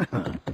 Huh.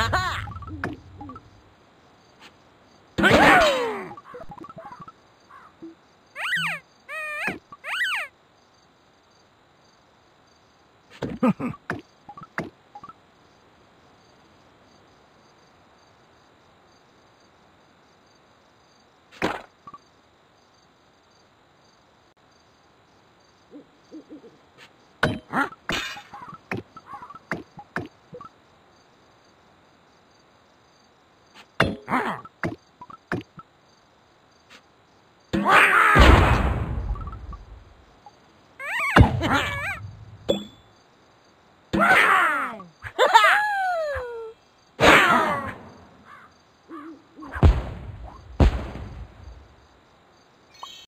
Ha ha! Ah!